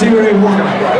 Siré Walker